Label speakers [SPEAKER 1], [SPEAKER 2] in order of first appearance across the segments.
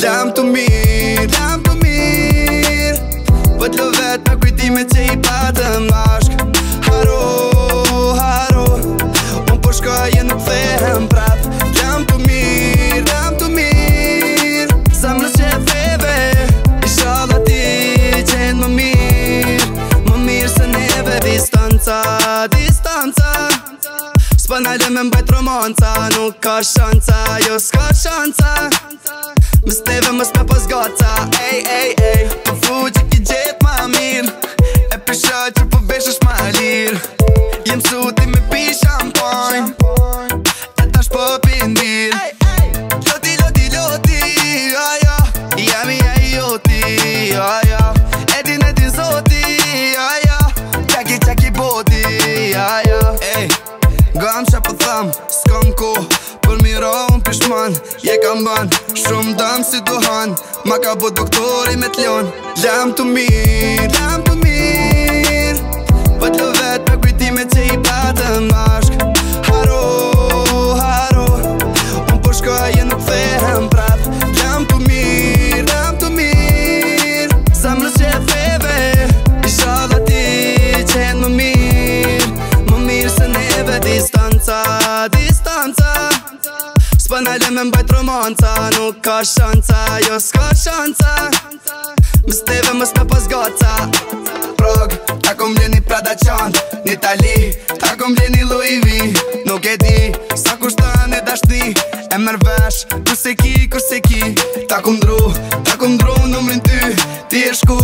[SPEAKER 1] Lam të mirë, lam të mirë Vëtë lë vetë në kujtime që i patë në mashkë Haro, haro Unë përshka po e nuk fehem prapë Lam të mirë, lam të mirë Sa më në që e feve I shala ti qenë më mirë Më mirë se neve distanca, distanca Së pënajle me mbajtë romanca Nuk ka shanca, jo s'ka shanca Bës të dhe mës me pos gata Ej, ej, ej Po që ki gjetë ma mirë E për që po vesh është ma lirë Jem suti me pi shampojn E të është po pindirë Loti, loti, loti ja, ja. Jam i ja i oti ja, ja. E din, zoti ja, ja. Qaki, qaki boti ja, ja. Ej, gëmë që po thëmë Skëmë kohë pisht Je kam ban Shumë dam si duhan Ma ka bo doktori me t'lion Lam të mirë Lam të mirë Vët lë vetë për kujti që i batë mashk Haro, haro Unë për po shko aje nuk ferën prap Lam të mirë Lam të mirë Sa më që e feve I shodha ti qenë më mirë Më mirë se neve distanca Distanca nalë me mbajt romanca Nuk ka shanca, jo s'ka shanca Më steve më s'ka pas goca Rog, ta kom lje një Prada qant Një Tali, ta kom lje një Louis V Nuk e di, sa kushtan e dashti E mërvesh vesh, se ki, kurse ki Ta kom dru, ta kom dru në mërën ty Ti e shku,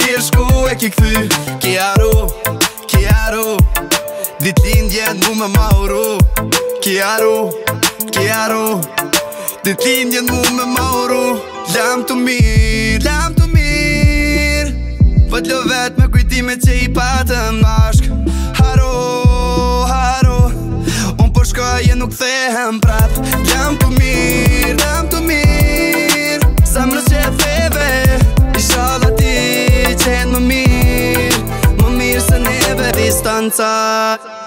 [SPEAKER 1] ti e shku e ki këthy Ki aru, ki aru Dit lindje në më më mauru Ki aru, ki aru kjaru Dhe ti njën mu me mauru Lam të mir, lam të mir Vët lë vet me kujtime që i patë bashk Haro, haro On përshka po e nuk thehem prap Lam të mir, lam të mir Sa më që e theve I shala ti qenë më mir Më mirë se neve distanca